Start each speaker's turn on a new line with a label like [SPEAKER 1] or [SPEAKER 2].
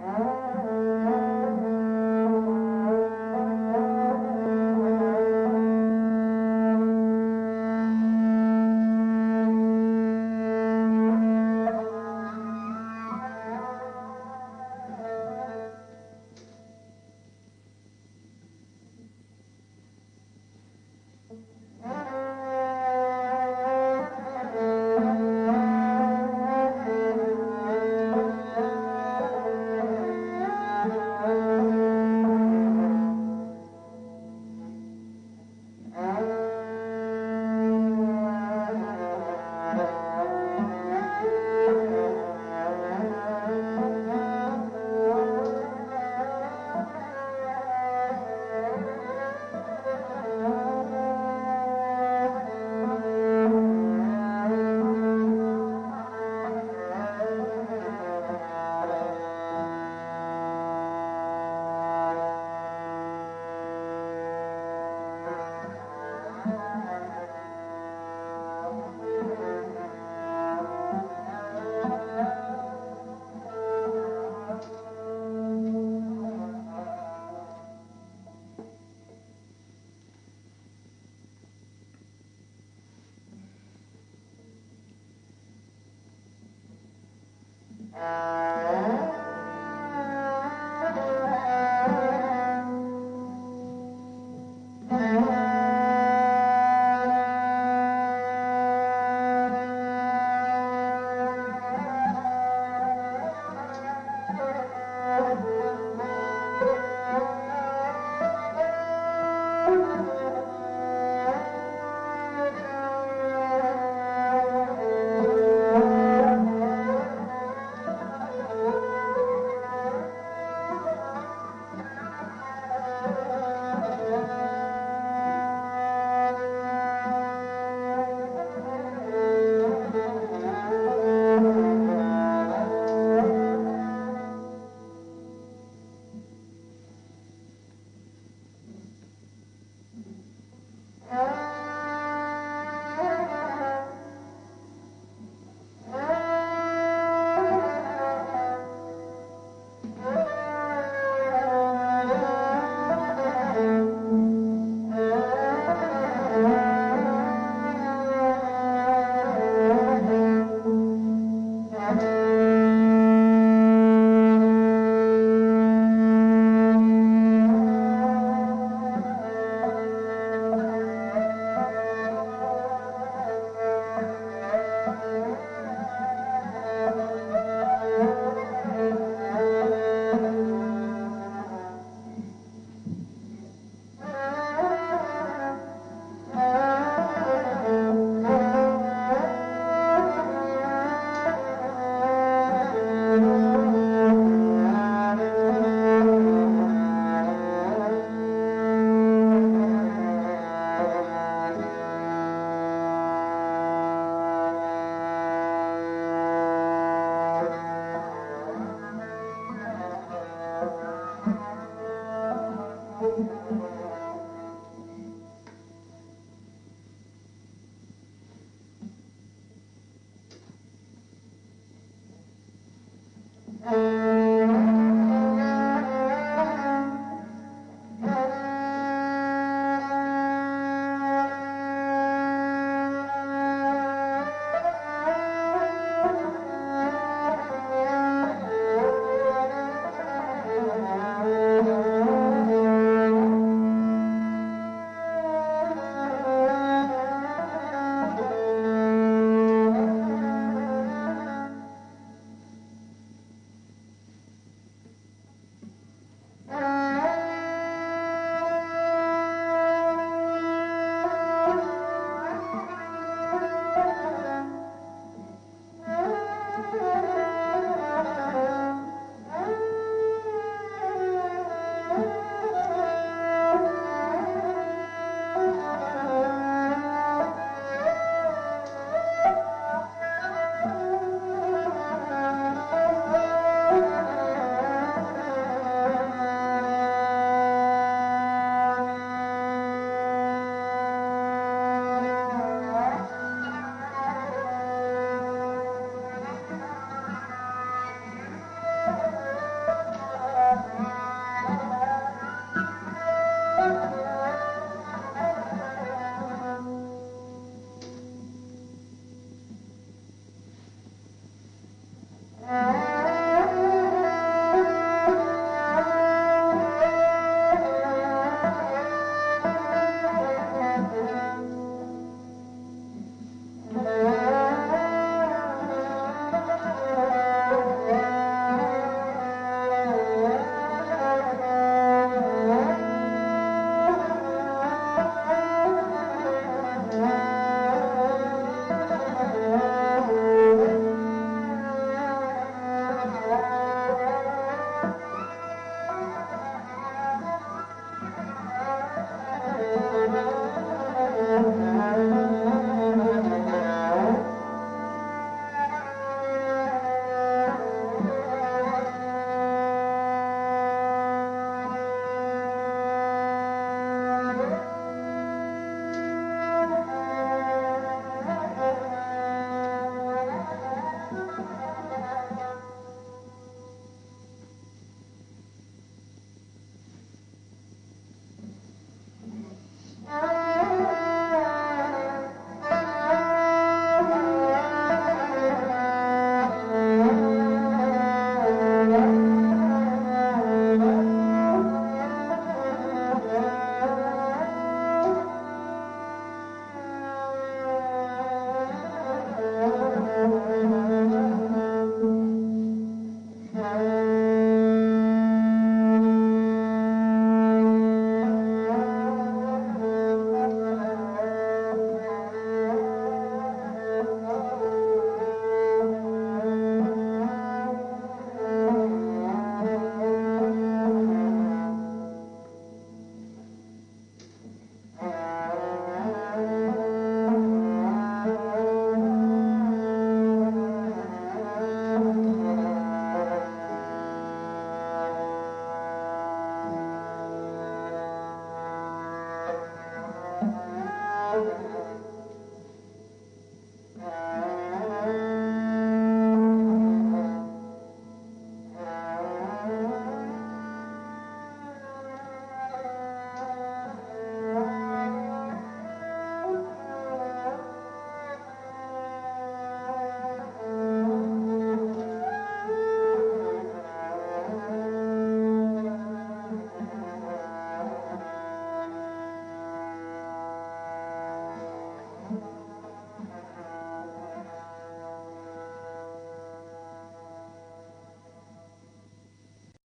[SPEAKER 1] Mm-hmm.